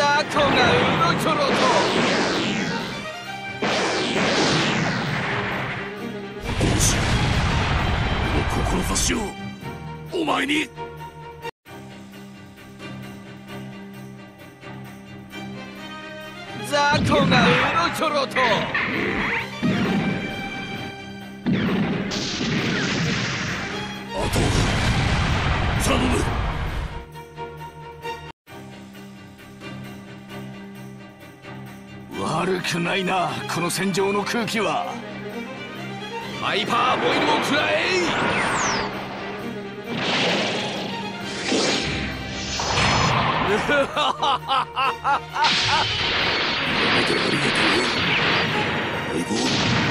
雑魚がうろちょろと。志をお前に。雑魚がうろちょろと。あと頼む悪くないなこの戦場の空気は。ハイパーボイルを食らえ。